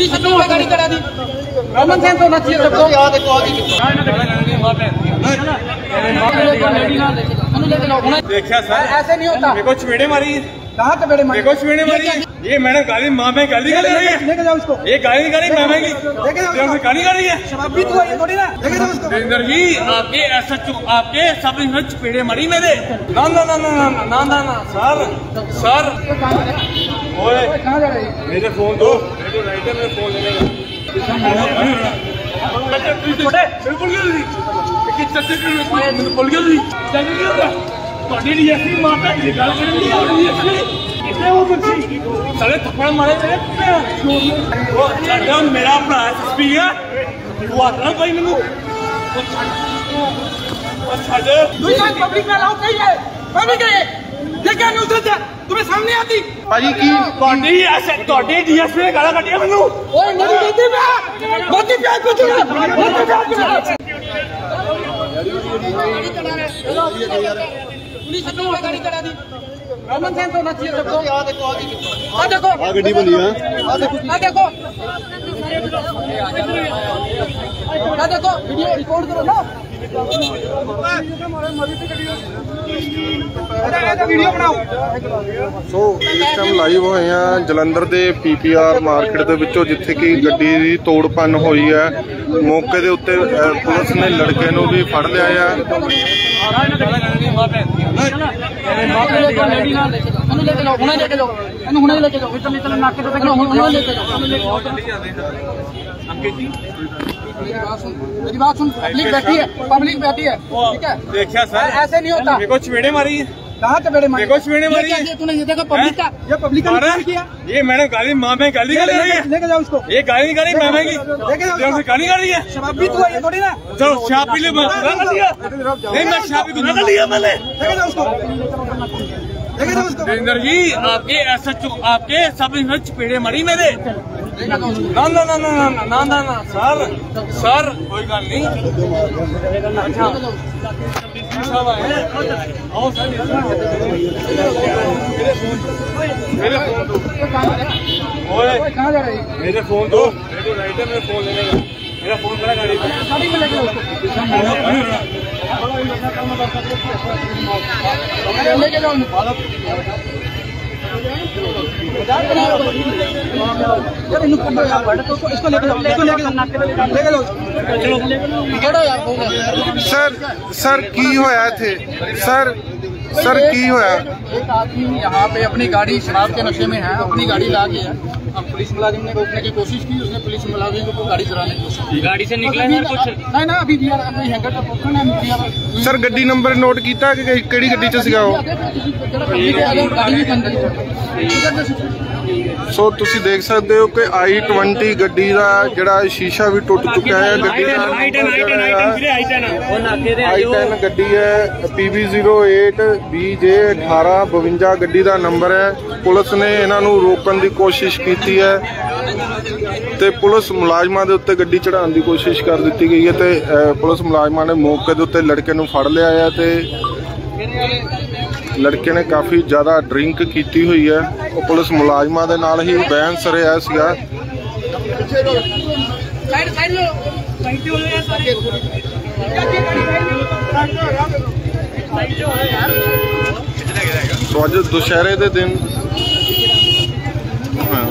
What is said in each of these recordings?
Police अपनी गाड़ी करा दी कॉमन सेंस होना चाहिए सबको यहाँ देखो आगे देखा सर ऐसे नहीं होता। मेरे को चपेड़े मारी। कहाँ पे बड़े मेरे? को चपेड़े मारी। ये मैंने गाली माँ में गाली कर रही है। लेके जाओ उसको ये गाली रही मैं की ये गाली कर रही है। शराबी तो ये थोड़ी ना। लेके जाओ उसको सुरेंद्र जी आपके ऐसा आपके सब इसमें चपेड़े मारी मेरे। ना ना ना ना ना ना ना ना सर सर। ओए कहाँ जा रहे मेरे फ़ोन दो। मेरे को राइटर में फ़ोन लेने छोटे बिल्कुल। ਕਿ ਚੱਟੇ ਕਿ ਮੈਨੂੰ ਭੁੱਲ ਗਿਆ ਤੁਸੀਂ ਚੱਲ ਕੀ ਹੋ ਗਿਆ ਤੁਹਾਡੀ ਡੀਐਸਪੀ ਮਾਤਾ ਜੀ ਗੱਲ ਕਰਨ ਦੀ ਹੋ ਰਹੀ ਹੈ ਕਿਤੇ ਉਹ ਬੰਸੀ ਸਾਲੇ ਥੱਪੜ ਮਾਰੇ ਤੇ ਉਹ ਮੇਰਾ ਭਰਾ ਐਸਪੀ ਆ ਉਹ ਆਦਰਾ ਭਾਈ ਮੈਨੂੰ ਉਹ ਛੱਡ ਉਹ ਛੱਡ ਤੁਸੀਂ ਪਬਲਿਕ ਨਾਲ ਆਓ ਕਹੀ ਹੈ ਮੈਂ ਕਹੇ ये क्या न्यूज़ है तुम्हें सामने आती भाजी की ਤੁਹਾਡੀ ਐਸੇ ਤੁਹਾਡੇ ਡੀਐਸਪੀ ਨੇ ਗਾਲਾਂ ਕੱਢੀਆਂ ਮੈਨੂੰ ਓਏ ਮੇਰੀ ਬੇਟੀ ਮੈਂ ਮੋਤੀ ਪਿਆਰ ਪੁੱਛਣਾ ਮੋਤੀ ਪਿਆਰ ਪੁੱਛਣਾ ਰਮਨ ਸਿੰਘ ਤੋਂ ਨੱਚੀ ਦੇਖੋ ਆ ਦੇਖੋ ਆ ਦੇਖੋ ਆ ਦੇਖੋ ਵੀਡੀਓ ਰਿਕਾਰਡ ਕਰੋ ਨਾ ਸੋ ਇਸ ਟਾਈਮ ਲਾਈਵ ਹੋਏ ਆ ਜਲੰਧਰ ਦੇ ਪੀਪੀਆਰ ਮਾਰਕੀਟ ਦੇ ਵਿੱਚੋਂ, ਜਿੱਥੇ ਕਿ ਗੱਡੀ ਦੀ ਤੋੜਪੰਨ ਹੋਈ ਹੈ। ਮੌਕੇ ਦੇ ਉੱਤੇ ਪੁਲਿਸ ਨੇ ਲੜਕੇ ਨੂੰ ਵੀ ਫੜ ਲਿਆ ਆ। मेरी बात सुन पब्लिक बैठी है पब्लिक बैठी है ठीक है? देखा सर ऐसे नहीं होता। मेरे को चपेड़े मारी। कहाँ पे बड़े मारे? को किया तूने ये देखा पब्लिक का ये पब्लिक का नुकसान किया। ये मैंने गाली माँ में गाली है। लेके जाओ उसको। ये गाली नहीं कर रही मैं की गाली कर रही है। शराबी तो है ये थोड़ी ना। चलो शराब पी ले नहीं मैं शराब पी कर लिया मैंने लेके जाओ उसको। लेके जाओ उसको। सुरेंद्र जी आपके आपके सब इसमें चपेड़े मारी मेरे। ਨਾ ਨਾ ਨਾ ਨਾ ਨਾ ਨਾ ਨਾ ਸਰ ਸਰ ਕੋਈ ਗੱਲ ਨਹੀਂ। ਅੱਛਾ। ਸਾਹਿਬ ਆਏ ਆਓ ਸਰ। ਮੇਰੇ ਫੋਨ ਦੋ। ਓਏ ਕਹਾਂ ਜਾ ਰਹੀ ਮੇਰੇ ਫੋਨ ਦੋ। ਮੇਰੇ ਰਾਈਟ ਹੈ ਮੇਰੇ ਫੋਨ ਲੈਣੇ ਦਾ मेरा फोन मेरा गाड़ी गाड़ी में लगे उसको लेके जाओ सर सर, की होया थे सर सर, की होया? एक आदमी यहाँ पे अपनी गाड़ी, शराब के नशे में है, अपनी गाड़ी ला के पुलिस मुलाजिम ने रोकने की कोशिश की उसने पुलिस मुलाजिम को गाड़ी चलाने की कोशिश की गाड़ी से निकला है कुछ नहीं ना अभी भी यार अभी हैंगर का पोस्टर है अभी यार ਸਰ ਗੱਡੀ ਨੰਬਰ ਨੋਟ ਕੀਤਾ ਕਿ ਕਿ- ਕਿਹੜੀ ਗੱਡੀ 'ਚ ਸੀਗਾ ਉਹ गाड़ी भी बंद है ਸੋ ਤੁਸੀਂ ਦੇਖ ਸਕਦੇ ਹੋ ਕਿ i20 ਗੱਡੀ ਦਾ ਜਿਹੜਾ ਸ਼ੀਸ਼ਾ ਵੀ ਟੁੱਟ ਚੁੱਕਾ ਹੈ ਗੱਡੀ ਦਾ ਆਈਟਨ ਆਈਟਨ ਆਈਟਨ ਵੀਰੇ ਆਈਟਨ ਉਹ ਨਾਕੇ ਤੇ ਆਇਓ i10 ਗੱਡੀ ਹੈ PB08 BJ 1852 ਗੱਡੀ ਦਾ ਨੰਬਰ ਹੈ ਪੁਲਿਸ ਨੇ ਇਹਨਾਂ ਨੂੰ ਰੋਕਣ ਦੀ ਕੋਸ਼ਿਸ਼ ਕੀਤੀ ਹੈ ਹੈ ਤੇ ਪੁਲਿਸ ਮੁਲਾਜ਼ਮਾਂ ਦੇ ਉੱਤੇ ਗੱਡੀ ਚੜਾਉਣ ਦੀ ਕੋਸ਼ਿਸ਼ ਕਰ ਦਿੱਤੀ ਗਈ ਹੈ ਤੇ ਪੁਲਿਸ ਮੁਲਾਜ਼ਮਾਂ ਨੇ ਮੌਕੇ ਦੇ ਉੱਤੇ ਲੜਕੇ ਨੂੰ ਫੜ ਲਿਆ ਹੈ ਤੇ ਲੜਕੇ ਨੇ ਕਾਫੀ ਜ਼ਿਆਦਾ ਡਰਿੰਕ ਕੀਤੀ ਹੋਈ ਹੈ। ਉਹ ਪੁਲਿਸ ਮੁਲਾਜ਼ਮਾਂ ਦੇ ਨਾਲ ਹੀ ਬਹਿਸ ਰਿਹਾ ਸੀਗਾ। ਸਾਈਡ ਸਾਈਡ ਲੋ ਸਾਈਡ ਤੇ ਹੋ ਸਾਰੇ ਸਾਈਡ ਤੇ ਦੁਸ਼ਹਿਰੇ ਦੇ ਦਿਨ ਹਾਂ।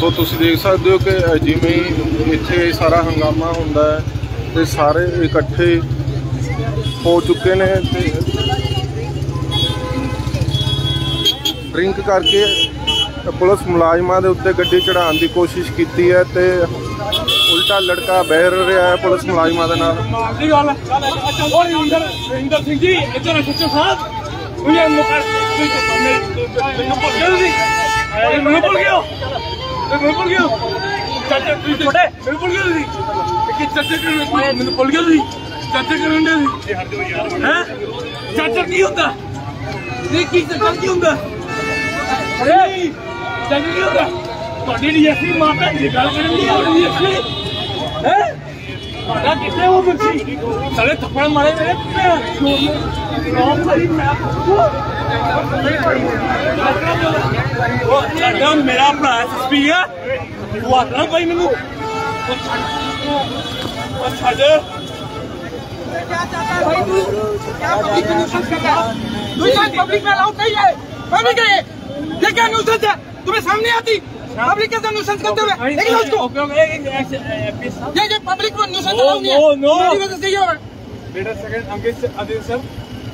ਸੋ ਤੁਸੀਂ ਦੇਖ ਸਕਦੇ ਹੋ ਕਿ ਜਿਵੇਂ ਇੱਥੇ ਸਾਰਾ ਹੰਗਾਮਾ ਹੁੰਦਾ ਹੈ ਤੇ ਸਾਰੇ ਇਕੱਠੇ ਹੋ ਚੁੱਕੇ ਨੇ ਤੇ ਡਰਿੰਕ ਕਰਕੇ ਪੁਲਿਸ ਮੁਲਾਜ਼ਮਾਂ ਦੇ ਉੱਤੇ ਗੱਡੀ ਚੜਾਉਣ ਦੀ ਕੋਸ਼ਿਸ਼ ਕੀਤੀ ਹੈ ਤੇ ਉਲਟਾ ਲੜਕਾ ਬਹਿ ਰਿਹਾ ਹੈ ਪੁਲਿਸ ਮੁਲਾਜ਼ਮਾਂ ਦੇ ਨਾਲ। ਮਾਰਦੀ ਗੱਲ ਉਹ ਰਿੰਦਰ ਰਿੰਦਰ ਸਿੰਘ ਜੀ, ਇੱਧਰ ਸੱਚੋ ਸਾਹਿਬ। ਉਹ ਮੁਕਰ ਮੈਨੂੰ ਭੁੱਲ ਗਿਆ ਤੁਸੀਂ। ਮੈਨੂੰ ਭੁੱਲ ਗਿਆ ਮੈਨੂੰ ਭੁੱਲ ਗਿਆ। ਚਾਚਾ ਤੁਸੀਂ ਮੈਨੂੰ ਭੁੱਲ ਗਿਆ ਤੁਸੀਂ। ਕਿ ਚਾਚਾ ਕਰਨ ਮੈਨੂੰ ਭੁੱਲ ਗਿਆ ਤੁਸੀਂ। ਚਾਚਾ ਕਰਨ ਦੇ ਹੈ? ਚਾਚਾ ਕੀ ਹੁੰਦਾ? ਨਹੀਂ ਕੀ ਚਾਚਾ ਕੀ ਹੁੰਦਾ? ਅਰੇ। ਚਾਚਾ ਕੀ ਹੁੰਦਾ? ਤੁਹਾਡੀ ਡੀਐਸਪੀ ਮਾਤਾ ਜੀ ਗੱਲ ਕਰਨ ਦੀ ਆ ਰਹੀ ਹੈ ना कितने वो बच्ची साले थप्पड़ मारे मेरे। अच्छा, मेरा अपना एस पी है। वो आखना भाई अच्छा मैं पब्लिक में अलाउड नहीं है। ये क्या न्यूज़ है। तुम्हें सामने आती। पब्लिक के साथ न्यूसेंस करते हुए लेकिन उसको ये ये पब्लिक को न्यूसेंस No, अलाउड नहीं है no, no. मेरी वजह से ये हो रहा है Wait a second, Ankit, Aditya sir.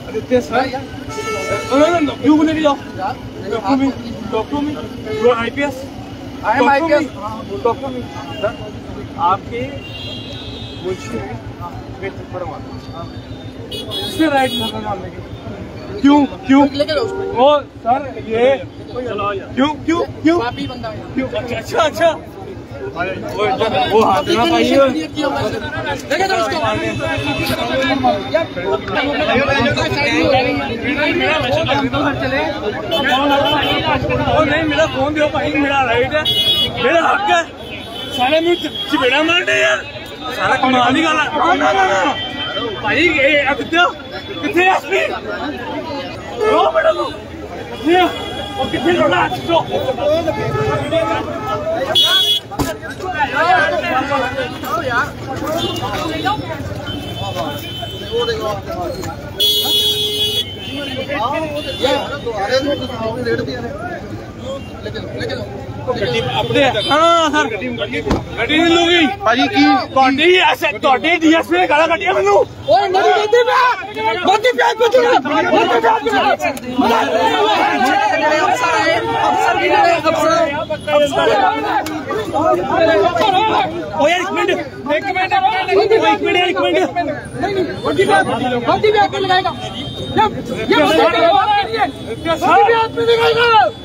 Aditya sir. No, no, no, no. You will go. Talk to me. Talk to me. You are IPS. I am Talk to IPS. me. Talk to me. Sir, आपके मुझे में थप्पड़ मारा इससे right ना मारने के क्यों? क्यों? वो सर ये क्यों? क्यों? क्यों? अच्छा, अच्छा अच्छा वो हाथ ना नहीं मेरा फ़ोन दो भाई मेरा राइट है। मेरा हक है। सारे मैं चपेड़ा मारने यार। सारा कमाल ही गल भाई ये अब तो कितने ਦੀ ਗੱਲ ਹੈ ਨਾ ਨਾ ਨਾ ਭਾਈ ਇਹ ਅਕਤਿਆ ਕਿੱਥੇ ਐਸਪੀ ਰੋ ਬੜਾ ਨੂੰ ਕਿੱਥੇ ਆ? ਉਹ ਕਿੱਥੇ ਲੋੜਾ ਚੋ ਗੱਡੀ ਆਪਣੇ ਹਾਂ ਸਰ ਗੱਡੀ ਗੱਡੀ ਨਹੀਂ ਲੂਗੀ ਭਾਜੀ ਕੀ ਤੁਹਾਡੀ ਐਸੇ ਤੁਹਾਡੀ ਡੀਐਸਪੀ ਨੇ ਗਾਲਾਂ ਕੱਢੀਆਂ ਮੈਨੂੰ ओए मेरी गद्दी पे गद्दी पे कुछ नहीं ਓ ਯਾਰ ਇੱਕ ਮਿੰਟ ਇੱਕ ਮਿੰਟ ਇੱਕ ਮਿੰਟ ਇੱਕ ਮਿੰਟ गद्दी पे गद्दी पे आके लगाएगा ये ये गद्दी पे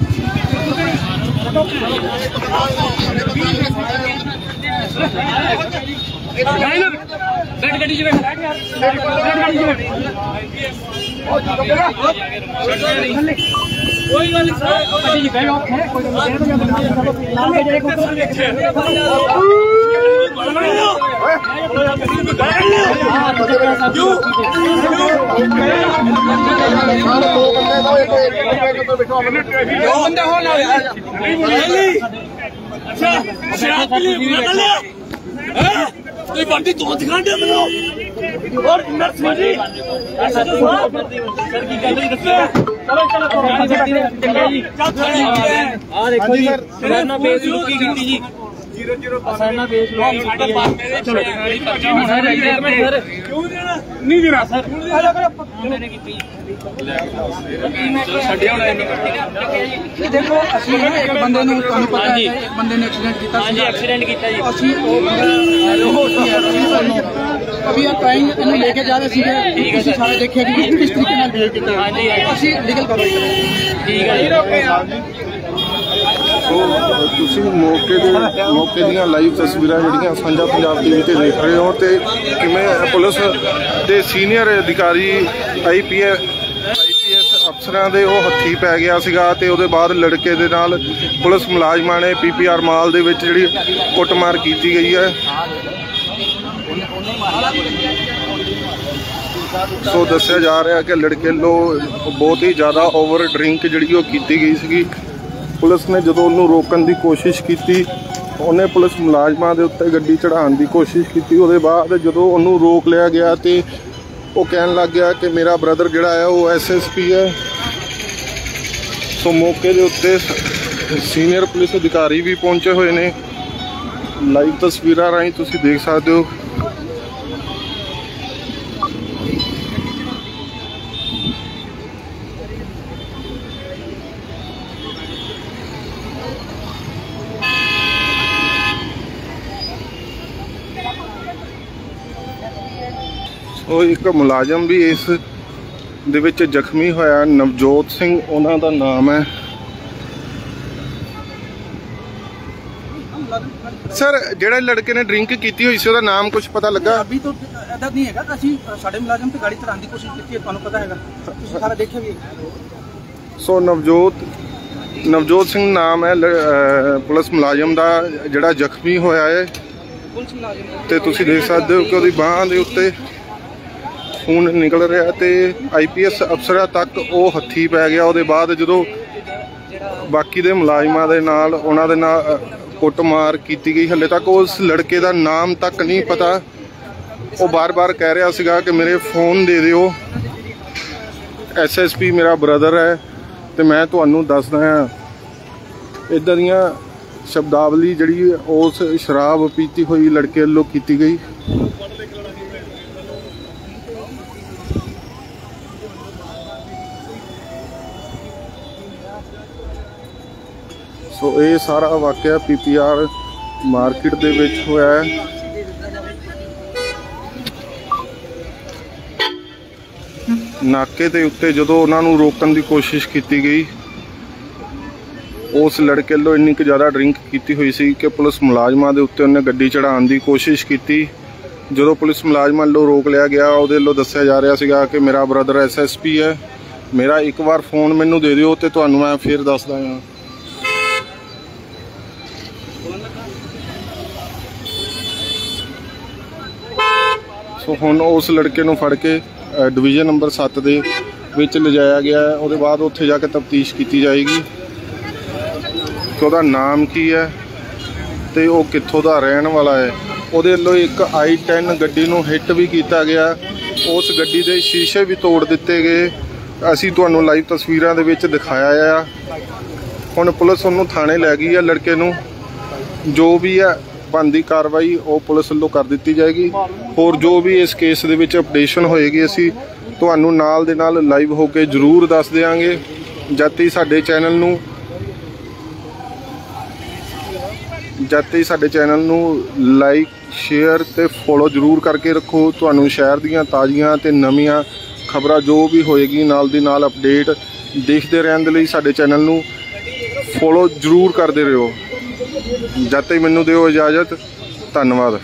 ਰੈਡ ਗੱਡੀ ਚ ਬੈਠ ਰੈਡ ਗੱਡੀ ਚ ਬੈਠ ਕੋਈ ਗੱਲ ਨਹੀਂ ਸਰ ਨਹੀਂ अच्छा शराब के लिए और नर्स मजी सर की गलती ਆ ਦੇਖੋ ਜੀ ਕੀ ਕੀਤੀ ਜੀ? 00 ਸਰਨਾ ਫੇਸਬੁੱਕ ਕੀ ਕੀਤੀ ਹੈ ਚਲੋ ਸਰ ਸਰ। ਕਿਉਂ ਦੇਣਾ? ਨਹੀਂ ਦੇਣਾ ਸਰ। ਮੈਨੇ ਕੀਤੀ? ਸਾਡੇ ਹੁਣ ਇਹ ਦੇਖੋ ਅਸੀਂ ਨਾ ਇੱਕ ਬੰਦੇ ਨੂੰ ਤੁਹਾਨੂੰ ਪਤਾ ਹੈ ਬੰਦੇ ਨੇ ਐਕਸੀਡੈਂਟ ਕੀਤਾ ਹਾਂਜੀ ਐਕਸੀਡੈਂਟ ਕੀਤਾ ਜੀ। ਅਸੀਂ ਉਹ ਅਭੀ ਆ ਟ੍ਰਾਈਂਗ ਇਹਨੂੰ ਲੈ ਕੇ ਜਾ ਰਹੇ ਸੀਗੇ। ਤੁਸੀਂ ਸਾਰੇ ਦੇਖਿਆ ਕਿ ਕਿਸ ਤਰੀਕੇ ਨਾਲ ਬਿਹੇਵ ਕੀਤਾ ਹਾਂਜੀ। ਅਸੀਂ ਲੀਗਲ ਕਾਰਵਾਈ ਕਰਾਂਗੇ ਠੀਕ ਹੈ ਤੁਸੀਂ ਮੌਕੇ ਦੇ ਮੌਕੇ ਦੀਆਂ ਲਾਈਵ ਤਸਵੀਰਾਂ ਜਿਹੜੀਆਂ ਸਾਂਝਾ ਪੰਜਾਬ ਟੀਵੀ ਤੇ ਦੇਖ ਰਹੇ ਹੋ ਤੇ ਕਿਵੇਂ ਪੁਲਿਸ ਦੇ ਸੀਨੀਅਰ ਅਧਿਕਾਰੀ ਆਈਪੀਐਸ ਆਈਪੀਐਸ ਅਫਸਰਾਂ ਦੇ ਉਹ ਹੱਥੀ ਪੈ ਗਿਆ ਸੀਗਾ ਤੇ ਉਹਦੇ ਬਾਅਦ ਲੜਕੇ ਦੇ ਨਾਲ ਪੁਲਿਸ ਮੁਲਾਜ਼ਮਾਂ ਨੇ ਪੀਪੀਆਰ ਮਾਲ ਦੇ ਵਿੱਚ ਜਿਹੜੀ ਕੁੱਟਮਾਰ ਕੀਤੀ ਗਈ ਹੈ। ਸੋ ਦੱਸਿਆ ਜਾ ਰਿਹਾ ਕਿ ਲੜਕੇ ਲੋ ਬਹੁਤ ਹੀ ਜ਼ਿਆਦਾ ਓਵਰ ਡਰਿੰਕ ਜਿਹੜੀ ਉਹ ਕੀਤੀ ਗਈ ਸੀਗੀ। ਪੁਲਿਸ ਨੇ ਜਦੋਂ ਉਹਨੂੰ ਰੋਕਣ ਦੀ ਕੋਸ਼ਿਸ਼ ਕੀਤੀ, ਉਹਨੇ ਪੁਲਿਸ ਮੁਲਾਜ਼ਮਾਂ ਦੇ ਉੱਤੇ ਗੱਡੀ ਚੜਾਉਣ ਦੀ ਕੋਸ਼ਿਸ਼ ਕੀਤੀ। ਉਹਦੇ ਬਾਅਦ ਜਦੋਂ ਉਹਨੂੰ ਰੋਕ ਲਿਆ ਗਿਆ ਤੇ ਉਹ ਕਹਿਣ ਲੱਗ ਗਿਆ ਕਿ ਮੇਰਾ ਬ੍ਰਦਰ ਜਿਹੜਾ ਆ ਉਹ ਐਸਐਸਪੀ ਹੈ। ਸੋ ਮੌਕੇ ਦੇ ਉੱਤੇ ਸੀਨੀਅਰ ਪੁਲਿਸ ਅਧਿਕਾਰੀ ਵੀ ਪਹੁੰਚੇ ਹੋਏ ਨੇ। ਲਾਈਵ ਤਸਵੀਰਾਂ ਰਾਹੀਂ ਤੁਸੀਂ ਦੇਖ ਸਕਦੇ ਹੋ। ਸੋ ਇੱਕ ਮੁਲਾਜ਼ਮ ਵੀ ਇਸ ਦੇ ਵਿੱਚ ਜ਼ਖਮੀ ਹੋਇਆ ਨਵਜੋਤ ਸਿੰਘ ਉਹਨਾਂ ਦਾ ਨਾਮ ਹੈ। ਸਰ ਜਿਹੜੇ ਲੜਕੇ ਨੇ ਡਰਿੰਕ ਕੀਤੀ ਹੋਈ ਸੀ ਉਹਦਾ ਨਾਮ ਕੁਝ ਪਤਾ ਲੱਗਾ? ਅਭੀ ਤੋਂ ਐਦਾ ਨਹੀਂ ਹੈਗਾ ਅਸੀਂ ਸਾਡੇ ਮੁਲਾਜ਼ਮ ਤੇ ਗਾੜੀ ਚਲਾਉਣ ਦੀ ਕੋਸ਼ਿਸ਼ ਕੀਤੀ ਹੈ ਤੁਹਾਨੂੰ ਪਤਾ ਹੈਗਾ। ਤੁਸੀਂ ਸਾਰਾ ਦੇਖਿਆ ਵੀ ਸੋ ਨਵਜੋਤ ਨਵਜੋਤ ਸਿੰਘ ਨਾਮ ਹੈ ਪੁਲਿਸ ਮੁਲਾਜ਼ਮ ਦਾ ਜਿਹੜਾ ਜ਼ਖਮੀ ਹੋਇਆ ਹੈ। ਤੇ ਤੁਸੀਂ ਦੇਖ ਸਕਦੇ ਹੋ ਕਿ ਉਹਦੀ ਬਾਹ ਦੇ ਉੱਤੇ ਖੂਨ ਨਿਕਲ ਰਿਹਾ ਤੇ ਆਈਪੀਐਸ ਅਫਸਰਾਂ ਤੱਕ ਉਹ ਹੱਥੀ ਪੈ ਗਿਆ। ਉਹਦੇ ਬਾਅਦ ਜਦੋਂ ਬਾਕੀ ਦੇ ਮੁਲਾਜ਼ਮਾਂ ਦੇ ਨਾਲ ਉਹਨਾਂ ਦੇ ਨਾਲ ਕੁੱਟਮਾਰ ਕੀਤੀ ਗਈ। ਹੱਲੇ ਤੱਕ ਉਸ ਲੜਕੇ ਦਾ ਨਾਮ ਤੱਕ ਨਹੀਂ ਪਤਾ। ਉਹ ਬਾਰ-ਬਾਰ ਕਹਿ ਰਿਹਾ ਸੀਗਾ ਕਿ ਮੇਰੇ ਫੋਨ ਦੇ ਦਿਓ। ਐਸਐਸਪੀ ਮੇਰਾ ਬ੍ਰਦਰ ਹੈ ਤੇ ਮੈਂ ਤੁਹਾਨੂੰ ਦੱਸਦਾ ਹਾਂ। ਇਦਾਂ ਦੀਆਂ ਸ਼ਬਦਾਵਲੀ ਜਿਹੜੀ ਉਸ ਸ਼ਰਾਬ ਪੀਤੀ ਹੋਈ ਲੜਕੇ ਵੱਲੋਂ ਕੀਤੀ ਗਈ। ਸੋ ਇਹ ਸਾਰਾ ਵਾਕਿਆ ਪੀਪੀਆਰ ਮਾਰਕੀਟ ਦੇ ਵਿੱਚ ਹੋਇਆ ਹੈ। ਨਾਕੇ ਦੇ ਉੱਤੇ ਜਦੋਂ ਉਹਨਾਂ ਨੂੰ ਰੋਕਣ ਦੀ ਕੋਸ਼ਿਸ਼ ਕੀਤੀ ਗਈ, ਉਸ ਲੜਕੇ ਵੱਲੋਂ ਇੰਨੀ ਕੁ ਜ਼ਿਆਦਾ ਡਰਿੰਕ ਕੀਤੀ ਹੋਈ ਸੀ ਕਿ ਪੁਲਿਸ ਮੁਲਾਜ਼ਮਾਂ ਦੇ ਉੱਤੇ ਉਹਨੇ ਗੱਡੀ ਚੜਾਉਣ ਦੀ ਕੋਸ਼ਿਸ਼ ਕੀਤੀ। ਜਦੋਂ ਪੁਲਿਸ ਮੁਲਾਜ਼ਮਾਂ ਵੱਲੋਂ ਰੋਕ ਲਿਆ ਗਿਆ, ਉਹਦੇ ਵੱਲੋਂ ਦੱਸਿਆ ਜਾ ਰਿਹਾ ਸੀਗਾ ਕਿ ਮੇਰਾ ਬ੍ਰਦਰ ਐਸਐਸਪੀ ਹੈ। ਮੇਰਾ ਇੱਕ ਵਾਰ ਫੋਨ ਮੈਨੂੰ ਦੇ ਦਿਓ ਤੇ ਤੁਹਾਨੂੰ ਮੈਂ ਫਿਰ ਦੱਸਦਾ ਹਾਂ। ਸੋ ਹੁਣ ਉਸ ਲੜਕੇ ਨੂੰ ਫੜ ਕੇ ਡਿਵੀਜ਼ਨ ਨੰਬਰ 7 ਦੇ ਵਿੱਚ ਲਿਜਾਇਆ ਗਿਆ ਹੈ। ਉਹਦੇ ਬਾਅਦ ਉੱਥੇ ਜਾ ਕੇ ਤਫਤੀਸ਼ ਕੀਤੀ ਜਾਏਗੀ ਕਿ ਉਹਦਾ ਨਾਮ ਕੀ ਹੈ ਤੇ ਉਹ ਕਿੱਥੋਂ ਦਾ ਰਹਿਣ ਵਾਲਾ ਹੈ। ਉਹਦੇ ਵੱਲੋਂ ਇੱਕ i10 ਗੱਡੀ ਨੂੰ ਹਿੱਟ ਵੀ ਕੀਤਾ ਗਿਆ। ਉਸ ਗੱਡੀ ਦੇ ਸ਼ੀਸ਼ੇ ਵੀ ਤੋੜ ਦਿੱਤੇ ਗਏ। ਅਸੀਂ ਤੁਹਾਨੂੰ ਲਾਈਵ ਤਸਵੀਰਾਂ ਦੇ ਵਿੱਚ ਦਿਖਾਇਆ ਆ। ਹੁਣ ਪੁਲਿਸ ਉਹਨੂੰ ਥਾਣੇ ਲੈ ਗਈ ਹੈ ਲੜਕੇ ਨੂੰ। ਜੋ ਵੀ ਹੈ ਬਣਦੀ ਕਾਰਵਾਈ ਉਹ ਪੁਲਿਸ ਵੱਲੋਂ ਕਰ ਦਿੱਤੀ ਜਾਏਗੀ। ਹੋਰ ਜੋ ਵੀ ਇਸ ਕੇਸ ਦੇ ਵਿੱਚ ਅਪਡੇਸ਼ਨ ਹੋਏਗੀ, ਅਸੀਂ ਤੁਹਾਨੂੰ ਨਾਲ ਦੇ ਨਾਲ ਲਾਈਵ ਹੋ ਕੇ ਜ਼ਰੂਰ ਦੱਸ ਦੇਵਾਂਗੇ ਜਦ ਤੱਕ ਸਾਡੇ ਚੈਨਲ ਨੂੰ ਜਦ ਸਾਡੇ ਚੈਨਲ ਨੂੰ ਲਾਈਕ ਸ਼ੇਅਰ ਤੇ ਫੋਲੋ ਜ਼ਰੂਰ ਕਰਕੇ ਰੱਖੋ। ਤੁਹਾਨੂੰ ਸ਼ਹਿਰ ਦੀਆਂ ਤਾਜ਼ੀਆਂ ਤੇ ਨਵੀਆਂ ਖਬਰਾਂ ਜੋ ਵੀ ਹੋਏਗੀ, ਨਾਲ ਦੀ ਨਾਲ ਅਪਡੇਟ ਦੇਖਦੇ ਰਹਿਣ ਦੇ ਲਈ ਸਾਡੇ ਚੈਨਲ ਨੂੰ ਫੋਲੋ ਜ਼ਰੂਰ ਕਰਦੇ ਰਹੋ। ਜਦ ਤੱਕ ਮੈਨੂੰ ਦਿਓ ਇਜਾਜ਼ਤ ਧੰਨਵਾਦ।